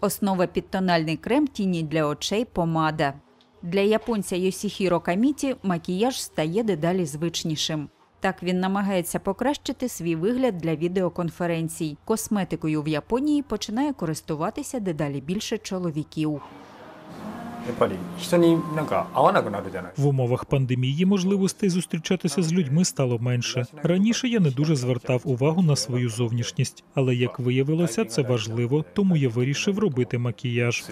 Основа підтональний крем, тіні для очей, помада. Для японця Йосіхіро Каміті макіяж стає дедалі звичнішим. Так він намагається покращити свій вигляд для відеоконференцій. Косметикою в Японії починає користуватися дедалі більше чоловіків в умовах пандемії можливостей зустрічатися з людьми стало менше. Раніше я не дуже звертав увагу на свою зовнішність, але як виявилося, це важливо, тому я вирішив робити макіяж.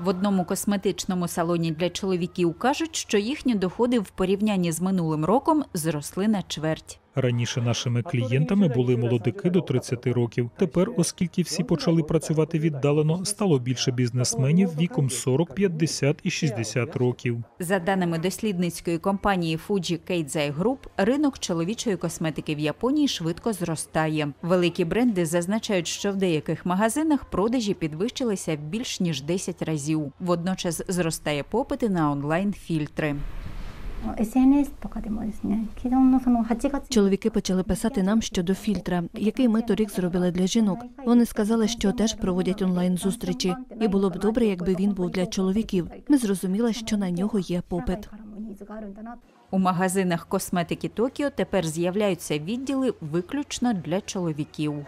В одному косметичному салоні для чоловіків кажуть, що їхні доходи в порівнянні з минулим роком зросли на чверть. Раніше нашими клієнтами були молодики до 30 років. Тепер, оскільки всі почали працювати віддалено, стало більше бізнесменів віком 40, 50 і 60 років. За даними дослідницької компанії Fuji Keizai Group, ринок чоловічої косметики в Японії швидко зростає. Великі бренди зазначають, що в деяких магазинах продажі підвищилися більш ніж 10 разів. Водночас зростає попит на онлайн-фільтри. あの SNS とかでもですね既存のその8月 Чоловіки почали писати нам щодо фільтра, який ми торік зробили для жінок. Вони сказали, що теж проводять онлайн зустрічі, і було б добре, якби він був для чоловіків. Ми зрозуміли, що на нього є 社 попит. 会からもニーズがあるんだな У магазинах косметики Токіо тепер з'являються відділи виключно для чоловіків.